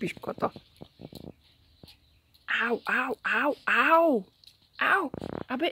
biscotó. Au, au, au, au. Au. Abre.